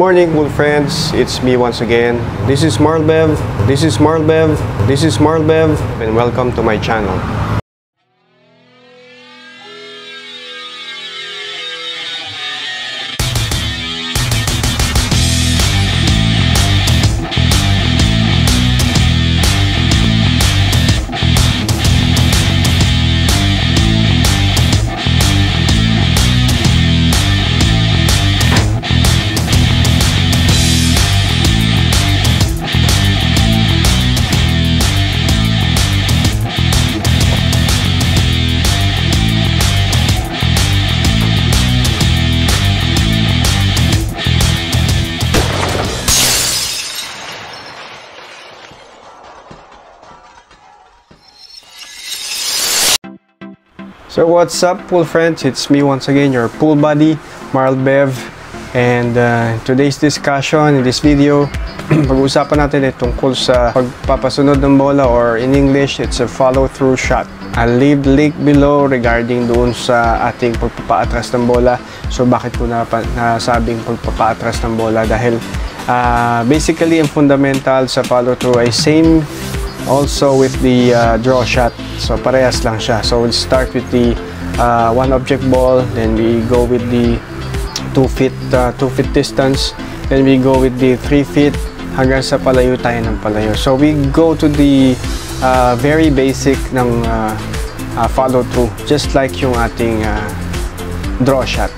Morning, cool friends. It's me once again. This is Marlbev. This is Marlbev. This is Marlbev, and welcome to my channel. So what's up pool friends? It's me once again, your pool buddy, Marl Bev. And uh, today's discussion in this video, pag-uusapan natin ay tungkol sa pagpapasunod ng bola or in English, it's a follow-through shot. I'll leave link below regarding doon sa ating pagpapaatras ng bola. So bakit ko na nasabing pagpapaatras ng bola? Dahil uh, basically ang fundamental sa follow-through ay same also with the uh, draw shot. So parehas lang siya. So we'll start with the uh, one object ball. Then we go with the 2 feet uh, 2 feet distance. Then we go with the 3 feet. Hanggang sa palayo tayo ng palayo. So we go to the uh, very basic ng uh, uh, follow through. Just like yung ating uh, draw shot.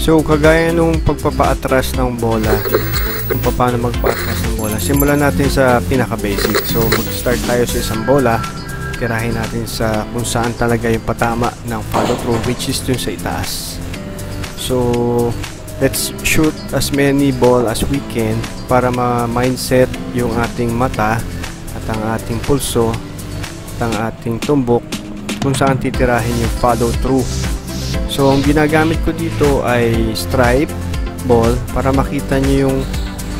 So kagaya nung pagpapaatras ng bola kung paano magpa-atras ng bola. Simulan natin sa pinaka-basic. So, mag-start tayo sa isang bola. Tirahin natin sa kung saan talaga yung patama ng follow-through which is dun sa itaas. So, let's shoot as many ball as we can para ma-mindset yung ating mata at ang ating pulso at ang ating tumbok kung saan titirahin yung follow-through. So, ang ginagamit ko dito ay stripe ball para makita nyo yung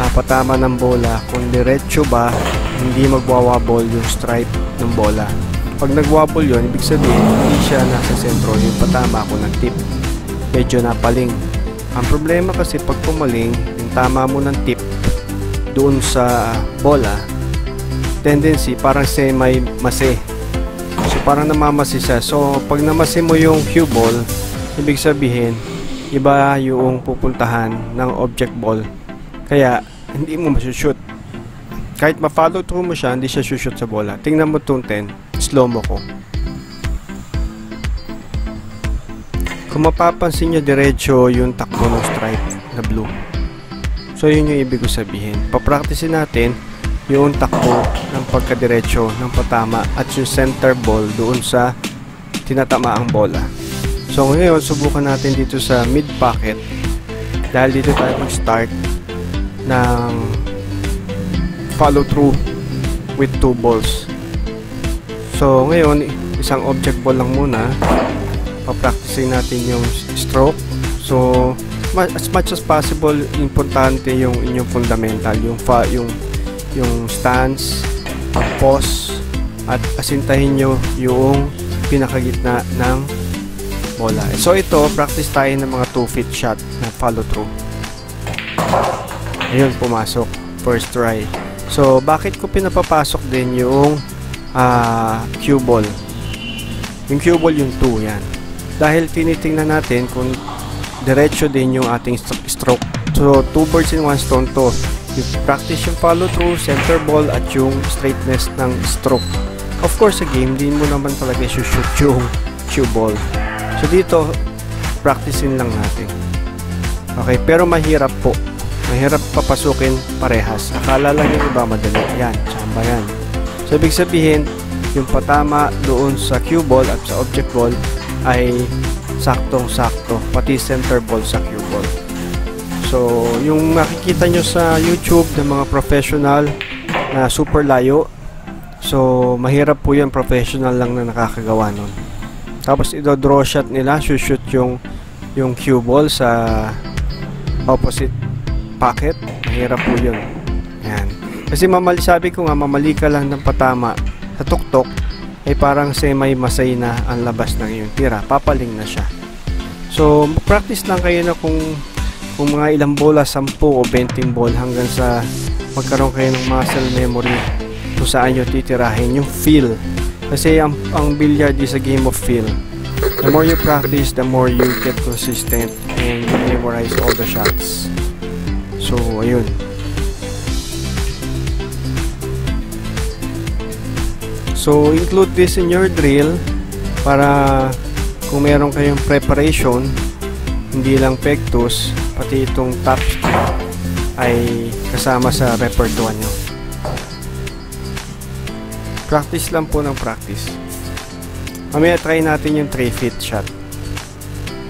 uh, patama ng bola. Kung diretso ba hindi magwawabol yung stripe ng bola. Pag nagwabol yun ibig sabihin hindi siya nasa sentro. Yung patama ko ng tip medyo napaling. Ang problema kasi pag pumaling yung tama mo ng tip doon sa bola tendency parang semi mase so parang namamasi siya. So pag namasi mo yung cue ball ibig sabihin iba yung pupuntahan ng object ball kaya, hindi mo masushoot. Kahit ma-follow through mo siya, hindi siya shoot sa bola. Tingnan mo itong 10, slow mo ko. Kung mapapansin nyo diretso yung takbo ng stripe na blue. So, yun yung ibig ko sabihin. Papraktisin natin yung takbo ng pagkadiretso ng patama at yung center ball doon sa tinatamaang bola. So, ngayon, subukan natin dito sa mid pocket dahil dito tayo mag-start ng follow through with two balls. So, ngayon, isang object ball lang muna. Pa-practicing natin yung stroke. So, as much as possible, importante yung inyong fundamental, yung fa, yung yung stance, pause, at asintahin nyo yung pinakagitna ng bola. So, ito, practice tayo ng mga 2 feet shot na follow through. Ayun, pumasok. First try. So, bakit ko pinapapasok din yung uh, cue ball? Yung cue ball yung 2, yan. Dahil tinitingnan natin kung diretso din yung ating stroke. So, two birds in one stone to. You practice yung follow through, center ball, at yung straightness ng stroke. Of course, sa game, din mo naman talaga shoot yung cue ball. So, dito, practicein lang natin. Okay, pero mahirap po mahirap papasukin parehas. Akala lang yung iba madali. Yan, tsamba yan. So, ibig sabihin, yung patama doon sa cue ball at sa object ball ay saktong-sakto, pati center ball sa cue ball. So, yung makikita nyo sa YouTube ng mga professional na super layo, so, mahirap po yan professional lang na nakakagawa nun. Tapos, ido-draw shot nila, shoot yung yung cue ball sa opposite pocket, mahirap po yun. Yan. Kasi mamali, sabi ko nga, mamali ka lang ng patama sa tuktok, ay parang semi-masay na ang labas ng iyong tira. Papaling na siya. So, practice lang kayo na kung kung mga ilang bola, 10 o 20 ball hanggang sa magkaroon kayo ng muscle memory kung saan nyo titirahin yung feel kasi ang, ang billiard is a game of feel the more you practice the more you get consistent and memorize all the shots so ayun. So include this in your drill para kung meron kayong preparation hindi lang pectus pati itong top ay kasama sa repertoire nyo. Practice lang po ng practice. Mamaya try natin yung 3 feet shot.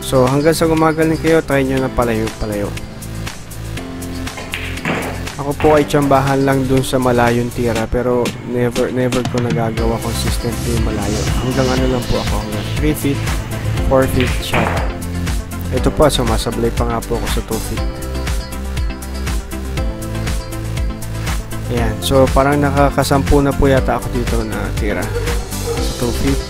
So hanggang sa gumagaling kayo try nyo na palayo palayo ako po ay tsambahan lang dun sa malayong tira pero never never ko nagagawa consistently malayo. Hanggang ano lang po ako hanggang 3 feet, 4 feet shot. Ito pa, sumasablay pa nga po ako sa 2 feet. Ayan, so parang nakakasampu na po yata ako dito na tira sa 2 feet.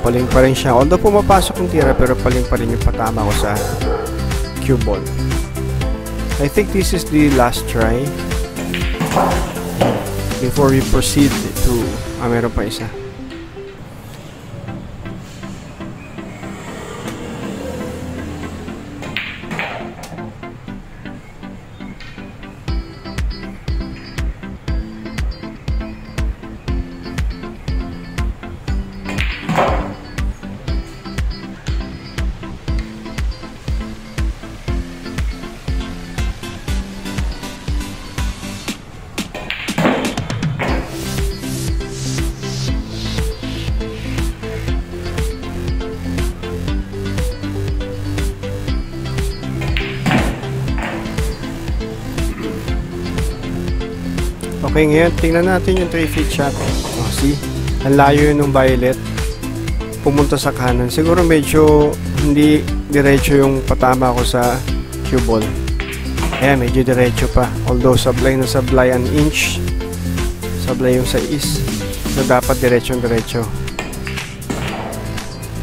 Paling pa rin siya. Although pumapasok yung tira pero paling pa rin yung patama ko sa cue ball. I think this is the last try before we proceed to ah meron pa isa Okay, ngayon tingnan natin yung 3 feet shot. Oh, see? Ang layo yun ng violet. Pumunta sa kanan. Siguro medyo hindi diretso yung patama ko sa cue ball. Ayan, medyo diretso pa. Although sablay na sablay an inch. Sablay yung sa is. So, dapat diretso diretso.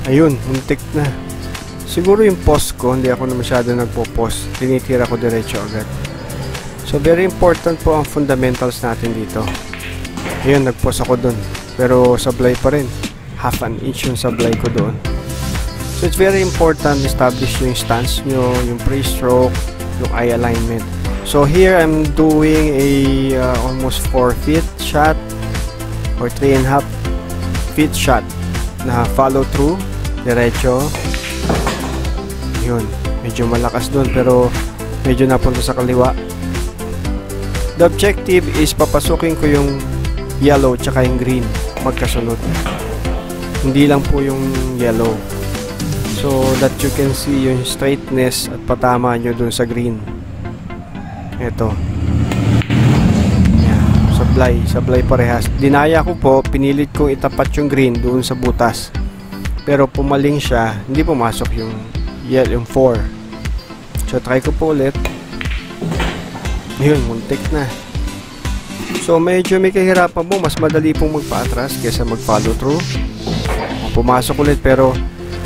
Ayun, muntik na. Siguro yung post ko, hindi ako na masyado nagpo-post. Tinitira ko diretso agad. So, very important po ang fundamentals natin dito. Ayun, nag-pause ako dun. Pero sablay pa rin. Half an inch yung sablay ko doon. So, it's very important establish yung stance nyo, yung pre-stroke, yung eye alignment. So, here I'm doing a uh, almost 4 feet shot or 3 and a half feet shot na follow through, diretso. Yun, medyo malakas doon pero medyo napunta sa kaliwa. The objective is papasukin ko yung yellow tsaka yung green magkasunod. Hindi lang po yung yellow. So that you can see yung straightness at patama nyo dun sa green. Ito. Yan. Sablay. Sablay parehas. Dinaya ko po, pinilit kong itapat yung green doon sa butas. Pero pumaling siya, hindi pumasok yung yellow, yung 4. So try ko po ulit. Yun, muntik na. So, medyo may kahirapan po. Mas madali pong magpa-atras kaysa mag-follow through. Pumasok ulit pero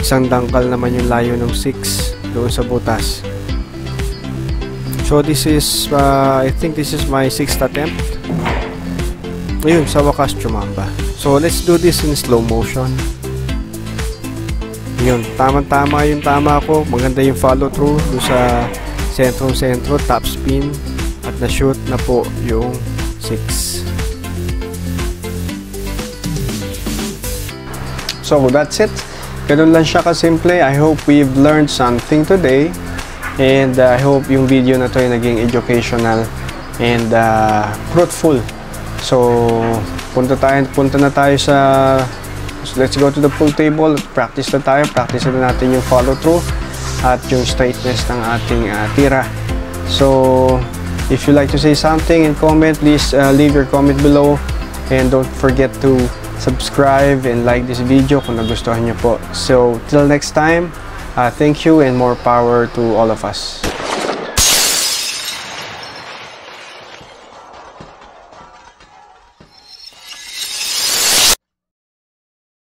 isang dangkal naman yung layo ng 6 doon sa butas. So, this is, uh, I think this is my 6th attempt. Ayun, sa wakas chumamba. So, let's do this in slow motion. Yun, tama-tama yung tama ko. Maganda yung follow through doon sa sentro-sentro, top spin at na-shoot na po yung 6 so that's it. Ganun lang siya kasimple. I hope we've learned something today. And uh, I hope yung video na to ay naging educational and uh, fruitful. So punta tayo punta na tayo sa so let's go to the pool table. Practice na tayo. Practice na natin yung follow through at yung straightness ng ating uh, tira. So If you like to say something in comment, please uh, leave your comment below. And don't forget to subscribe and like this video kung nagustuhan nyo po. So, till next time, uh, thank you and more power to all of us.